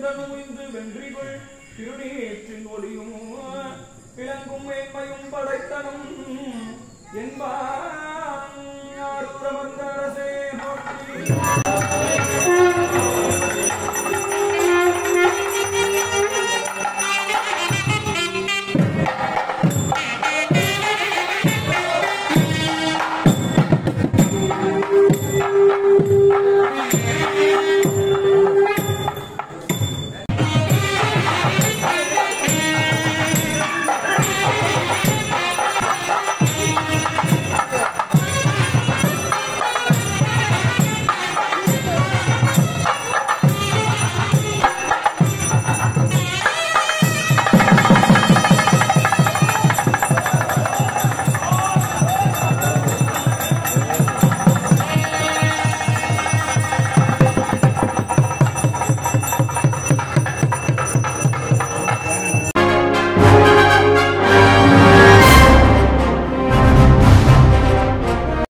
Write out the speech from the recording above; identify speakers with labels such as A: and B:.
A: Tamil Hindu வென்றிகள். திருநீற்றின் Oliyum